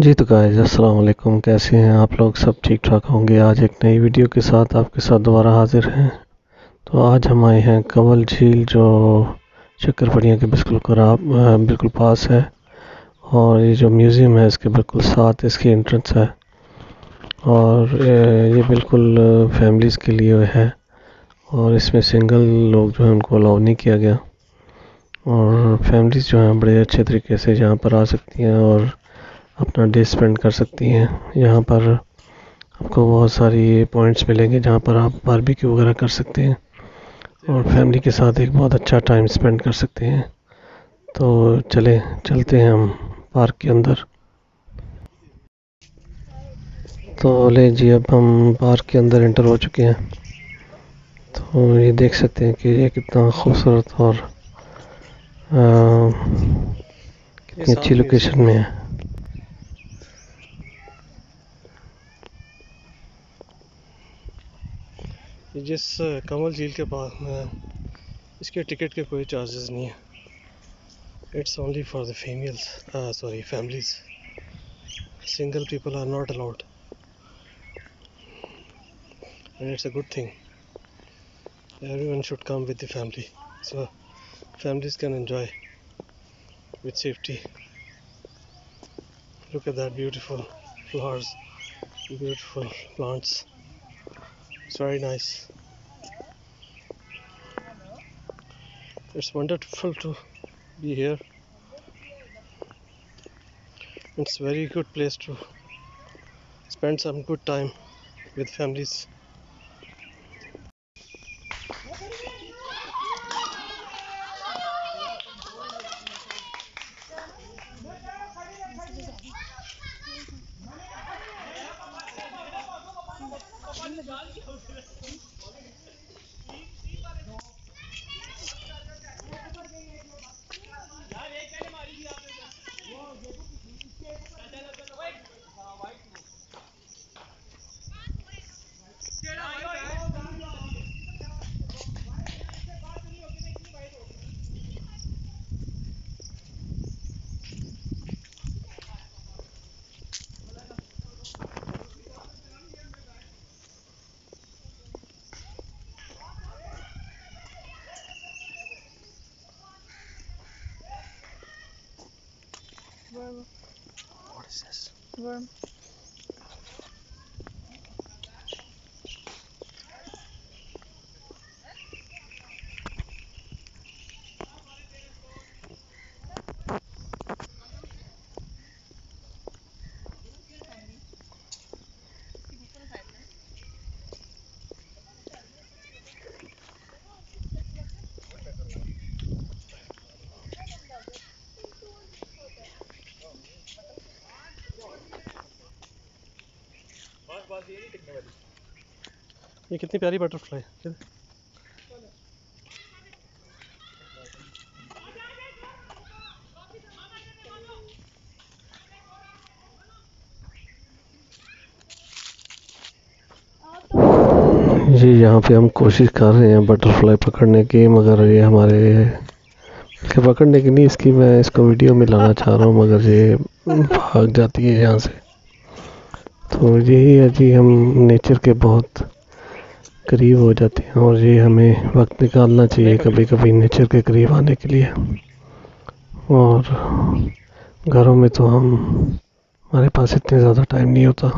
जी तो गाइस अस्सलाम वालेकुम कैसे हैं आप लोग? सब ठीक ठाक होंगे। आज एक नई वीडियो के साथ आपके साथ दोबारा हाजिर हैं। तो आज हम आए हैं कवल झील, जो चक्करपड़िया के बिल्कुल खराब बिल्कुल पास है। और ये जो म्यूज़ियम है, इसके बिल्कुल साथ इसकी एंट्रेंस है। और ये बिल्कुल फैमिलीज़ के लिए है। और इसमें सिंगल लोग जो हैं, उनको अलाउ नहीं किया गया। और फैमिलीज़ जो हैं, बड़े अच्छे तरीके से यहाँ पर आ सकती हैं। और अपना डे स्पेंड कर सकती हैं। यहाँ पर आपको बहुत सारी पॉइंट्स मिलेंगे जहाँ पर आप बारबेक्यू वगैरह कर सकते हैं और फैमिली के साथ एक बहुत अच्छा टाइम स्पेंड कर सकते हैं। तो चले चलते हैं हम पार्क के अंदर। तो ले जी अब हम पार्क के अंदर एंटर हो चुके हैं। तो ये देख सकते हैं कि ये कितना खूबसूरत और आ, कितनी अच्छी लोकेशन में है। जिस कमल झील के पास इसके टिकट के कोई चार्जेस नहीं है it's only for the females sorry families single people are not allowed and it's a good thing everyone should come with the family so families can enjoy with safety look at that beautiful flowers beautiful plants it's very nice. It's wonderful to be here. It's very good place to spend some good time with families Worm. Is this Worm. ये कितनी प्यारी butterfly जी, यहाँ पे हम कोशिश कर रहे हैं बटरफ्लाई पकड़ने की, मगर ये हमारे पकड़ने की नहीं, इसकी मैं इसको वीडियो में लाना चाह रहा हूँ, मगर ये भाग जाती है यहाँ से। तो यही जी हम नेचर के बहुत करीब हो जाते हैं और ये हमें वक्त निकालना चाहिए कभी कभी नेचर के करीब आने के लिए। और घरों में तो हम हमारे पास इतने ज़्यादा टाइम नहीं होता।